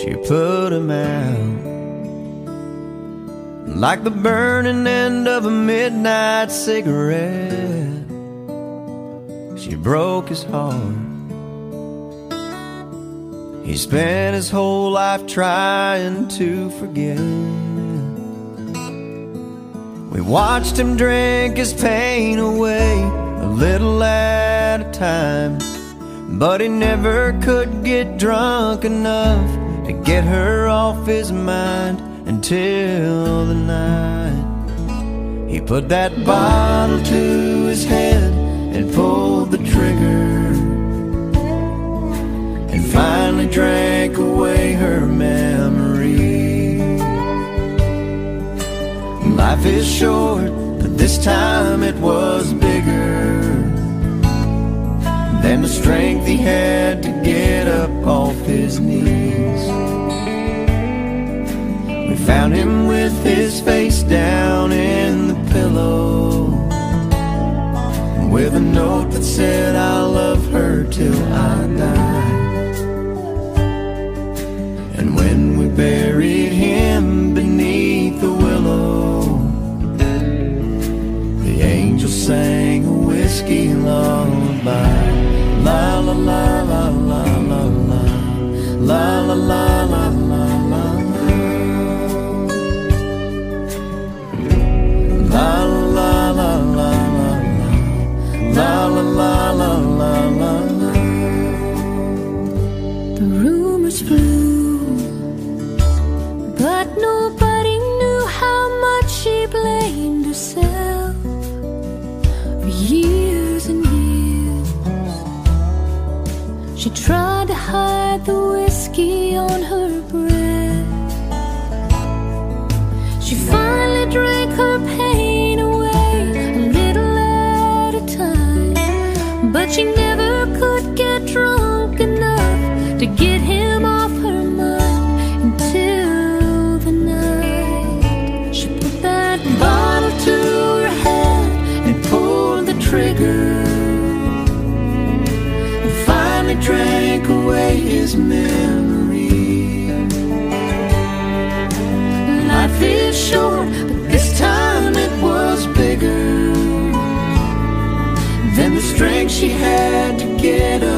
she put him out. Like the burning end of a midnight cigarette, she broke his heart. He spent his whole life trying to forget. We watched him drink his pain away a little at a time. But he never could get drunk enough to get her off his mind until the night he put that bottle to his head and pulled the trigger and finally drank away her memory. Life is short, but this time it was bigger than the strength he had to get up off his knees. We found him with his face down in the pillow. With a note that said I love her till I die. And when we buried him beneath the willow The angel sang a whiskey lullaby. La la la la la la la La la la. The rumors flew, but nobody knew how much she blamed herself for years and years. She tried to hide the whiskey on her breath. She finally drank her pain away a little at a time, but she never his memory. Life is short, but this time it was bigger than the strength she had to get up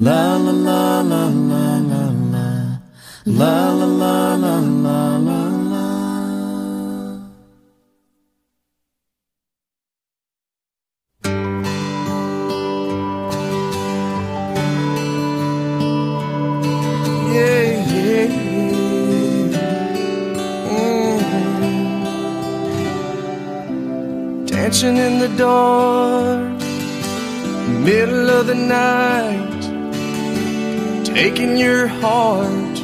La la la la la la la La la la la la la. Mhm. Dancing in the dark, middle of the night, taking your heart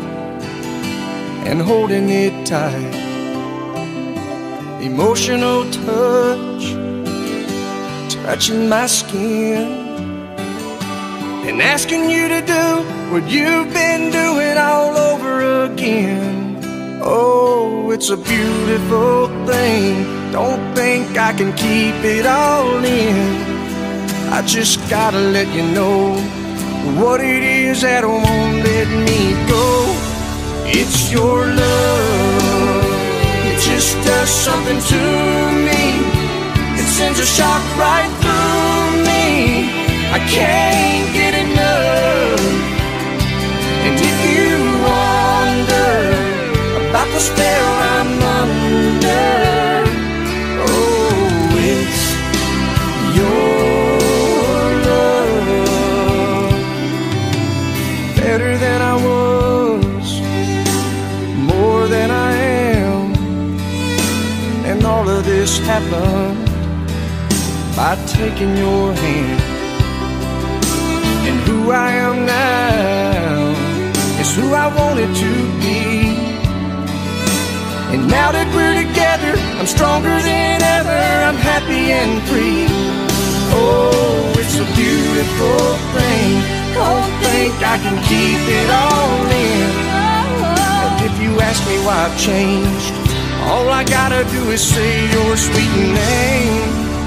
and holding it tight. Emotional touch, touching my skin, and asking you to do what you've been doing all over again. Oh, it's a beautiful thing. Don't think I can keep it all in. I just gotta let you know what it is that won't let me go. It's your love. It just does something to me. It sends a shock right through me. I can't get this happened by taking your hand. And who I am now is who I wanted to be. And now that we're together, I'm stronger than ever. I'm happy and free. Oh, it's a beautiful thing. Don't think I can keep it all in. And if you ask me why I've changed, all I gotta do is say your sweet name.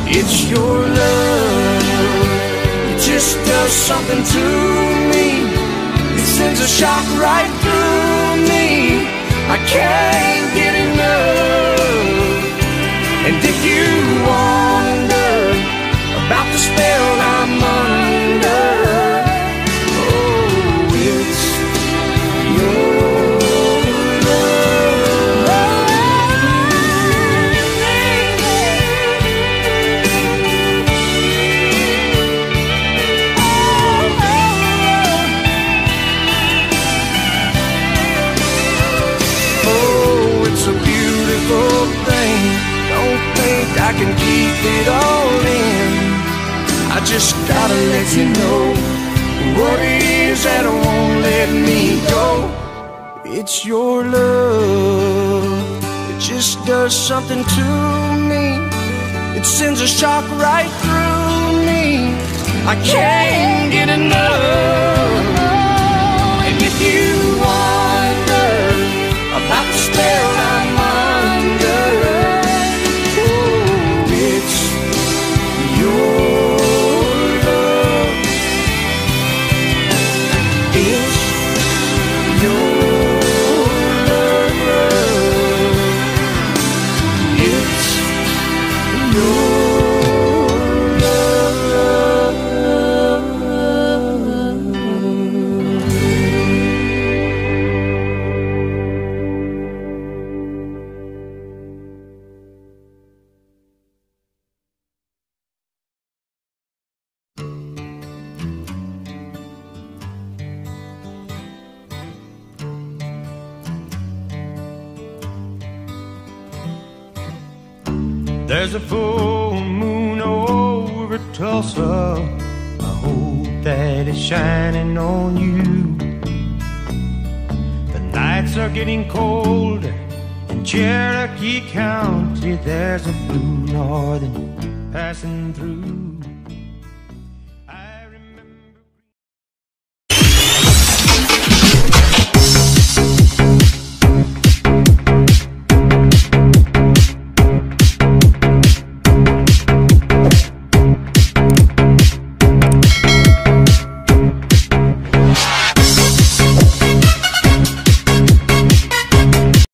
It's your love. It just does something to me. It sends a shock right through me. I can't get enough. And if you wonder about the spell I'm under, beautiful thing. Don't think I can keep it all in. I just gotta let you know what it is that won't let me go. It's your love. It just does something to me. It sends a shock right through me. I can't get enough. There's a full moon over Tulsa. I hope that it's shining on you. The nights are getting cold in Cherokee County. There's a blue northern passing through.